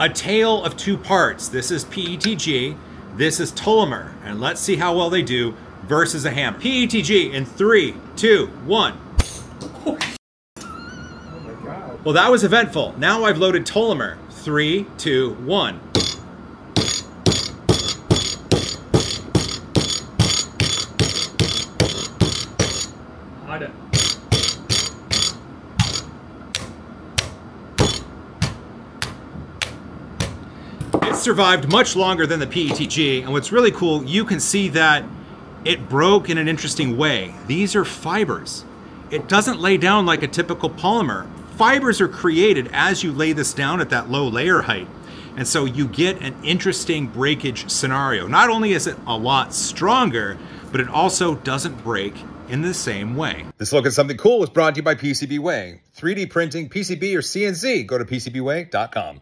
A tale of two parts. This is PETG, this is Tullomer, and let's see how well they do versus a ham. PETG in three, two, one. Well, that was eventful. Now I've loaded Tullomer. Three, two, one. It survived much longer than the PETG, and what's really cool, you can see that it broke in an interesting way. These are fibers. It doesn't lay down like a typical polymer. Fibers are created as you lay this down at that low layer height. And so you get an interesting breakage scenario. Not only is it a lot stronger, but it also doesn't break in the same way. This look at something cool was brought to you by PCBWay. 3D printing, PCB, or CNC, go to PCBWay.com.